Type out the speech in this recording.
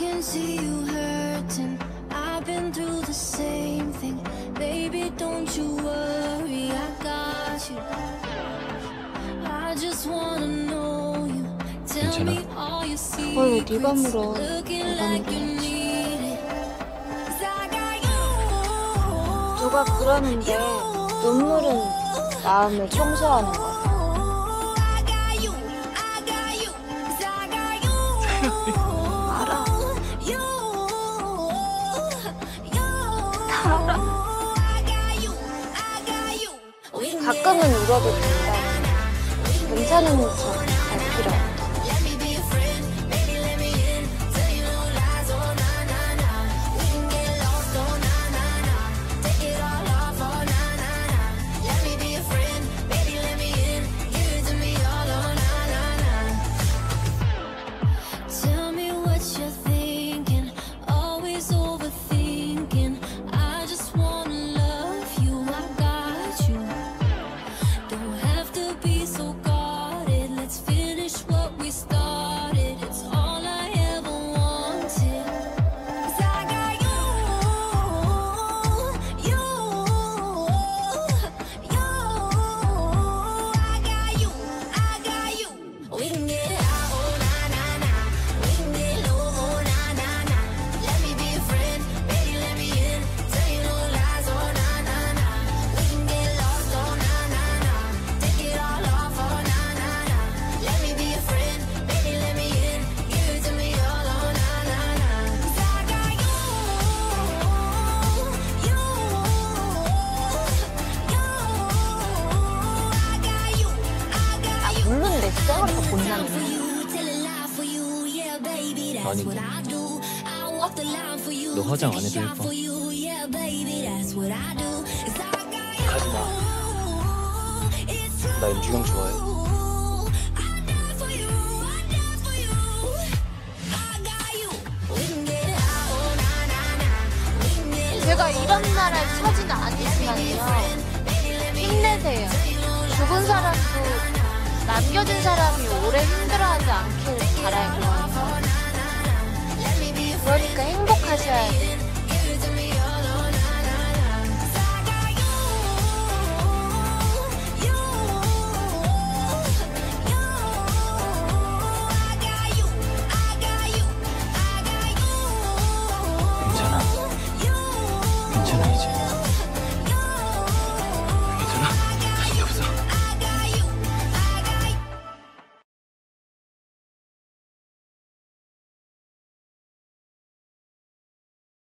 can see you hurting. I've been through the same thing. Baby, don't you worry, I got you. I just wanna know you. Tell me all your secrets. looking like you need it. Cause I got you. 누가 그러는데 눈물은 마음을 청소하는 거야. 가끔은 울어도 된다. 괜찮은 척 잘 필요. 아닌데 너 화장 안 해도 예뻐. 가지마. 나 임주경 좋아해. 제가 이런 나라의 처지는 아니지만요. 힘내세요. 죽은 사람도 남겨진 사람이오. 않기를 바라고요. 그러니까 행복하셔야 돼요.